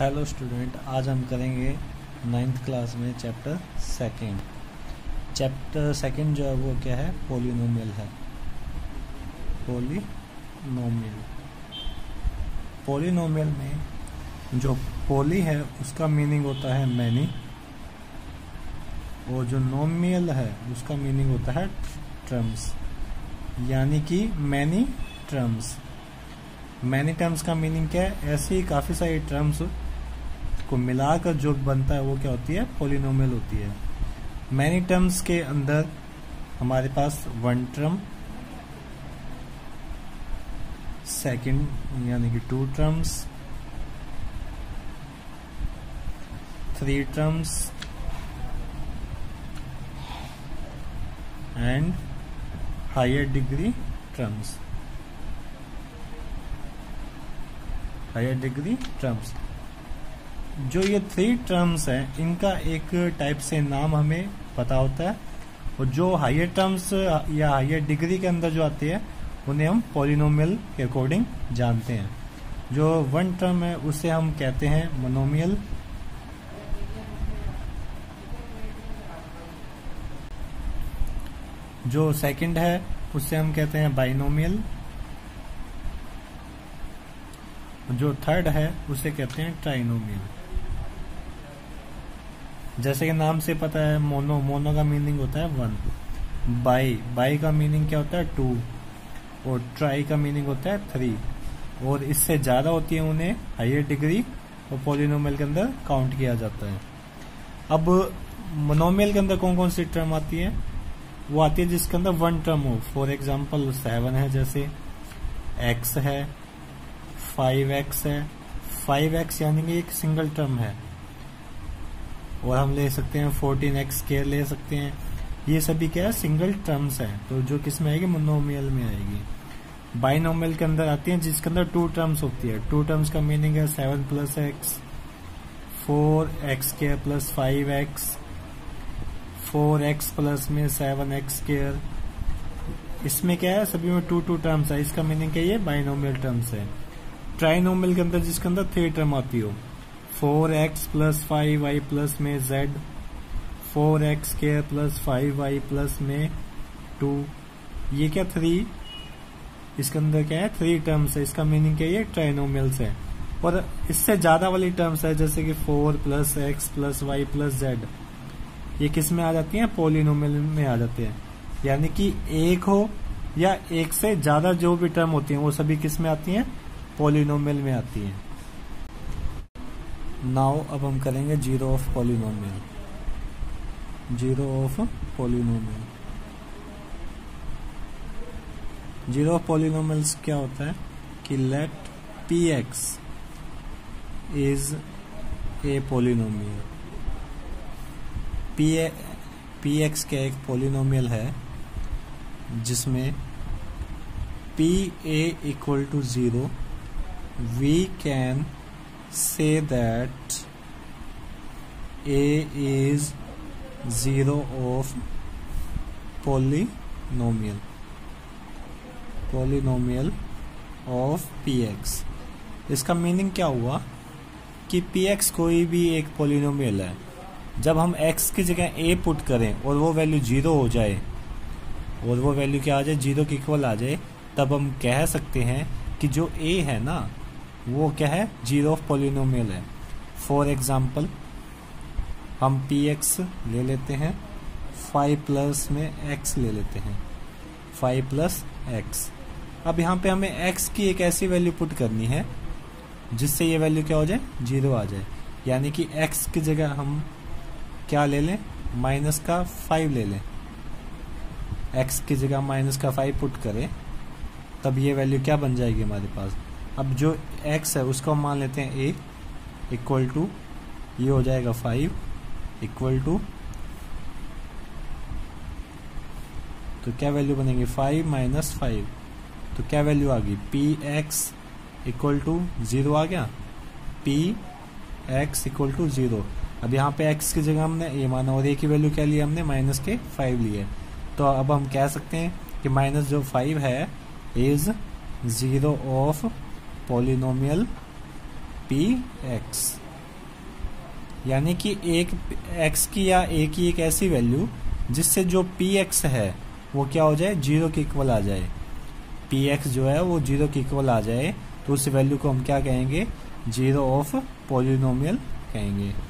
Hello student आज हम करेंगे नाइन्थ क्लास में चैप्टर सेकंड चैप्टर सेकंड जो है वो क्या है? पोलिनोमियल है. पोलिनोमियल पोलिनोमियल में जो पोली है, उसका मीनिंग होता है मैनी और जो नोमियल है, उसका मीनिंग होता है ट्रम्स यानी कि मैनी ट्रम्स मैनी टर्म्स का मीनिंग क्या है? ऐसे ही काफ़ी सारी टर्म्स को मिलाकर जो बनता है वो क्या होती है? पोलिनोमियल होती है। मैनी टर्म्स के अंदर हमारे पास वन टर्म सेकंड यानी कि two terms three terms and higher degree terms higher degree terms जो ये थ्री टर्म्स हैं, इनका एक टाइप से नाम हमें पता होता है। और जो हायर टर्म्स या हायर डिग्री के अंदर जो आती है, उन्हें हम पोलिनोमियल के अकॉर्डिंग जानते हैं। जो वन टर्म है, उसे हम कहते हैं मोनोमियल जो सेकंड है, उसे हम कहते हैं बाइनोमियल जो थर्ड है, उसे कहते हैं ट्राइनोमियल जैसे कि नाम से पता है, मोनो मोनो का मीनिंग होता है वन बाई बाई का मीनिंग क्या होता है? टू और ट्राई का मीनिंग होता है थ्री और इससे ज़्यादा होती है उन्हें हायर डिग्री और पोलिनोमियल के अंदर काउंट किया जाता है. अब मोनोमियल के अंदर कौन कौन सी टर्म आती है? वो आती है जिसके अंदर वन टर्म हो. फॉर एग्ज़ाम्पल सेवन है जैसे एक्स है फाइव एक्स है. फाइव एक्स यानी कि एक सिंगल टर्म है. और हम ले सकते हैं फोर्टीन एक्स केयर ले सकते हैं। ये सभी क्या है? सिंगल टर्म्स है तो जो किसमें आएगी? मोनोमियल में आएगी। बाइनोमियल के अंदर आती है, जिसके अंदर टू टर्म्स होती है। टू टर्म्स का मीनिंग है seven plus X four X square plus five X four X plus में सेवन एक्स केयर इसमें क्या है? सभी में टू टू टर्म्स है। इसका मीनिंग क्या है? बाइनोमियल टर्म्स है। ट्राइनोमियल के अंदर जिसके अंदर थ्री टर्म आती हो। Four X plus five Y plus में जेड, फोर एक्स के प्लस फाइव वाई प्लस में टू। ये क्या थ्री इसके अंदर क्या है? थ्री टर्म्स है। इसका मीनिंग क्या है? ट्राइनोमियल्स है। और इससे ज़्यादा वाली टर्म्स है, जैसे कि four plus x plus y plus z ये किसमें आ जाती है? पोलिनोमियल में आ जाते हैं। यानी कि एक हो या एक से ज़्यादा जो भी टर्म होती है, वो सभी किसमें आती हैं? पोलिनोमियल में आती हैं। नाउ अब हम करेंगे zero of polynomial zero of polynomial zero of polynomials क्या होता है? कि let p x is a polynomial p p x का एक पोलिनोमियल है, जिसमें p a equal to zero we can say that a is zero of polynomial. Polynomial of px इसका meaning क्या हुआ? कि px कोई भी एक पोलिनोमियल है। जब हम x की जगह a पुट करें और वो वैल्यू ज़ीरो हो जाए, और वो वैल्यू क्या आ जाए? ज़ीरो के इक्वल आ जाए, तब हम कह सकते हैं कि जो a है ना वो क्या है? ज़ीरो ऑफ़ पोलिनोमियल है। फॉर एग्ज़ाम्पल हम पी एक्स ले लेते हैं फाइव प्लस में एक्स ले लेते हैं। फाइव प्लस एक्स अब यहाँ पे हमें एक्स की एक ऐसी वैल्यू पुट करनी है, जिससे ये वैल्यू क्या हो जाए? ज़ीरो आ जाए। यानी कि एक्स की जगह हम क्या ले लें? माइनस का फाइव ले लें। एक्स की जगह माइनस का फाइव पुट करें, तब ये वैल्यू क्या बन जाएगी हमारे पास? अब जो x है, उसको हम मान लेते हैं a इक्वल टू ये हो जाएगा फाइव इक्वल टू तो क्या वैल्यू बनेगी? फाइव माइनस फाइव तो क्या वैल्यू आ गई? P x equal to zero आ गया? P x equal to zero अब यहाँ पे x की जगह हमने ए माना और ए की वैल्यू क्या लिया हमने? माइनस के फाइव लिए तो अब हम कह सकते हैं कि माइनस जो फाइव है is zero of polynomial p x यानी कि एक एक्स की या ए की एक ऐसी वैल्यू जिससे जो पी एक्स है, वो क्या हो जाए? ज़ीरो के इक्वल आ जाए। पी एक्स जो है, वो ज़ीरो के इक्वल आ जाए। तो उस वैल्यू को हम क्या कहेंगे? ज़ीरो ऑफ़ पोलिनोमियल कहेंगे।